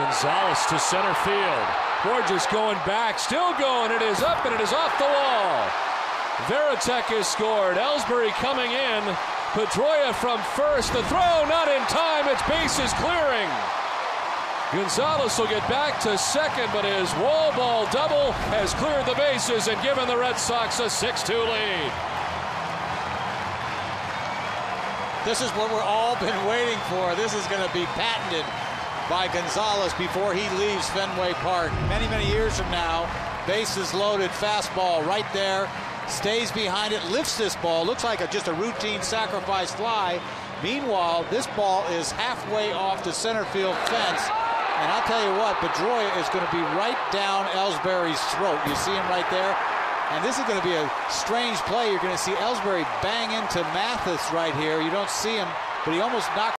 Gonzalez to center field. Bourjos going back, still going. It is up and it is off the wall. Varitek has scored. Ellsbury coming in. Pedroia from first. The throw not in time. It's bases clearing. Gonzalez will get back to second, but his wall ball double has cleared the bases and given the Red Sox a 6 2 lead. This is what we're all been waiting for. This is going to be patented by Gonzalez before he leaves Fenway Park. Many, many years from now, bases loaded, fastball right there, stays behind it, lifts this ball. Looks like a, just a routine sacrifice fly. Meanwhile, this ball is halfway off the center field fence. And I'll tell you what, Pedroia is going to be right down Ellsbury's throat. You see him right there? And this is going to be a strange play. You're going to see Ellsbury bang into Mathis right here. You don't see him, but he almost knocked